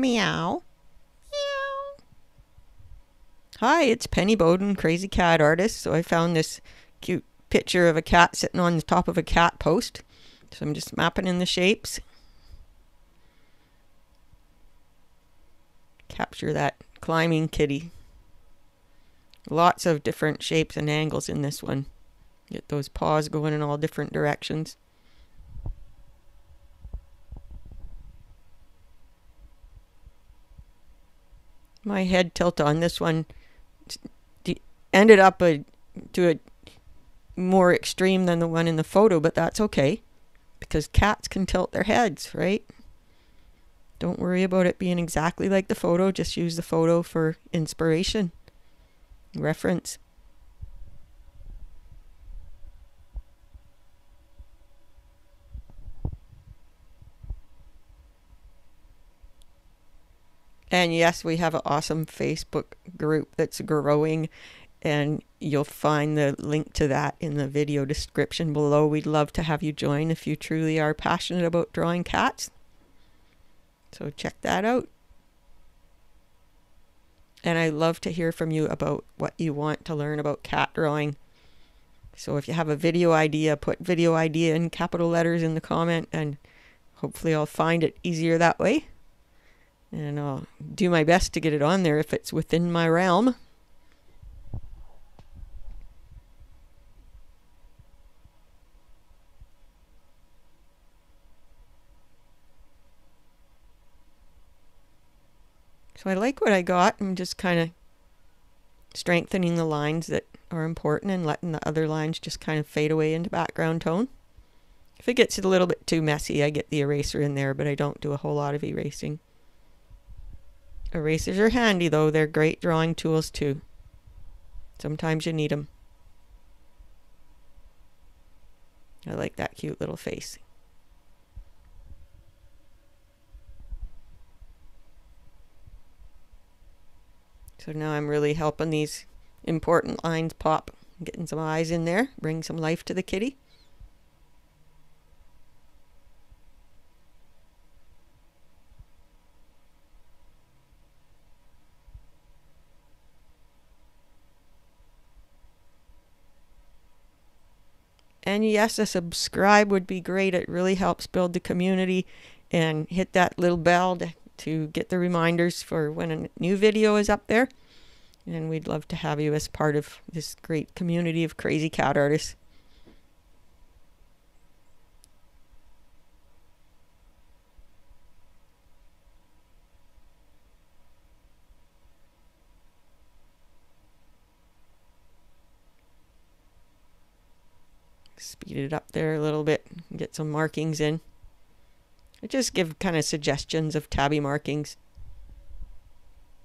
Meow. Meow. Hi, it's Penny Boden, crazy cat artist. So I found this cute picture of a cat sitting on the top of a cat post. So I'm just mapping in the shapes. Capture that climbing kitty. Lots of different shapes and angles in this one. Get those paws going in all different directions. My head tilt on this one ended up a, to a more extreme than the one in the photo, but that's okay because cats can tilt their heads, right? Don't worry about it being exactly like the photo, just use the photo for inspiration, reference. And yes, we have an awesome Facebook group that's growing, and you'll find the link to that in the video description below. We'd love to have you join if you truly are passionate about drawing cats. So check that out. And I love to hear from you about what you want to learn about cat drawing. So if you have a video idea, put video idea in capital letters in the comment and hopefully I'll find it easier that way and I'll do my best to get it on there if it's within my realm. So I like what I got. I'm just kind of strengthening the lines that are important and letting the other lines just kind of fade away into background tone. If it gets a little bit too messy, I get the eraser in there, but I don't do a whole lot of erasing. Erasers are handy though, they're great drawing tools too. Sometimes you need them. I like that cute little face. So now I'm really helping these important lines pop. Getting some eyes in there, bring some life to the kitty. And yes, a subscribe would be great. It really helps build the community and hit that little bell to, to get the reminders for when a new video is up there. And we'd love to have you as part of this great community of crazy cat artists. Speed it up there a little bit, get some markings in. I just give kind of suggestions of tabby markings.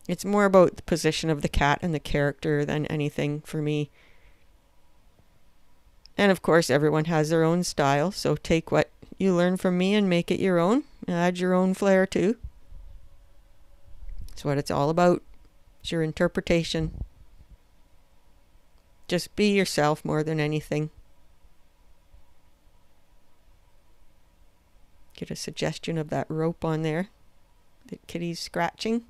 It's more about the position of the cat and the character than anything for me. And of course, everyone has their own style, so take what you learn from me and make it your own. Add your own flair too. That's what it's all about. It's your interpretation. Just be yourself more than anything. Get a suggestion of that rope on there that Kitty's scratching.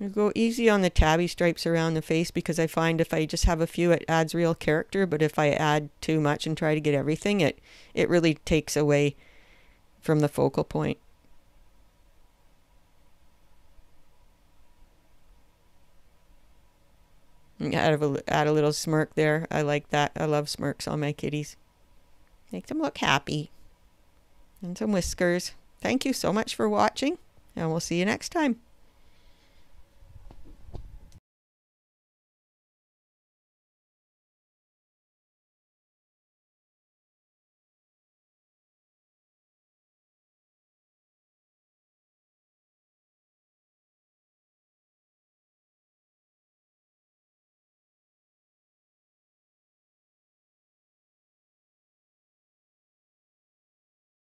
I go easy on the tabby stripes around the face because I find if I just have a few it adds real character but if I add too much and try to get everything it it really takes away from the focal point. Add a, add a little smirk there. I like that. I love smirks on my kitties. Make them look happy. And some whiskers. Thank you so much for watching, and we'll see you next time.